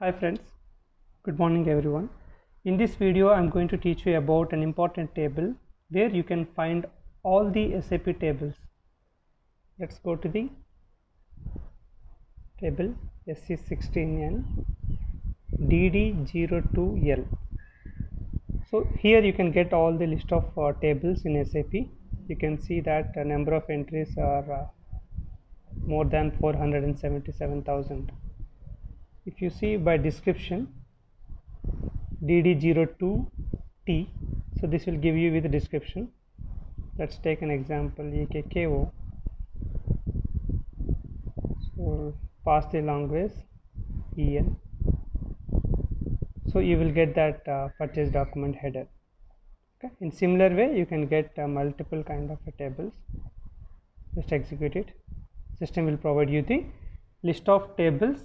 Hi friends, good morning everyone. In this video I am going to teach you about an important table where you can find all the SAP tables. Let's go to the table SE16N DD02L. So here you can get all the list of uh, tables in SAP. You can see that a number of entries are uh, more than 477,000 if you see by description dd02t so this will give you with the description. Let's take an example ekko so pass the language en so you will get that uh, purchase document header. Okay? In similar way you can get uh, multiple kind of uh, tables. Just execute it. System will provide you the list of tables